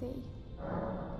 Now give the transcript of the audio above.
see.